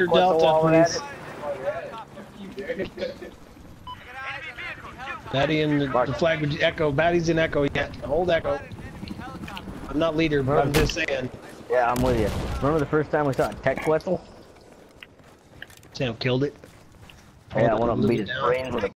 Victor Delta, please. Batty and the, the flag would echo. Batty's in echo yet. Hold echo. I'm not leader, but I'm just saying. Yeah, I'm with you. Remember the first time we saw a Tek Quetzal? Sam killed it. Yeah, one of them beat his brains with a